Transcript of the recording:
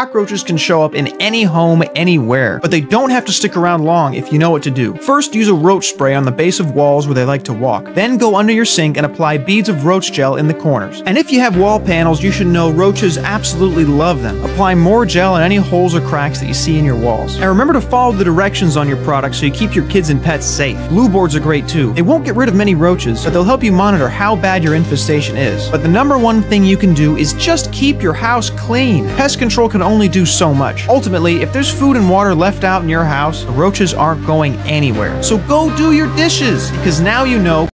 Cockroaches can show up in any home, anywhere, but they don't have to stick around long if you know what to do. First, use a roach spray on the base of walls where they like to walk. Then go under your sink and apply beads of roach gel in the corners. And if you have wall panels, you should know roaches absolutely love them. Apply more gel in any holes or cracks that you see in your walls. And remember to follow the directions on your product so you keep your kids and pets safe. Glue boards are great too. They won't get rid of many roaches, but they'll help you monitor how bad your infestation is. But the number one thing you can do is just keep your house clean. Pest control can only do so much. Ultimately, if there's food and water left out in your house, the roaches aren't going anywhere. So go do your dishes, because now you know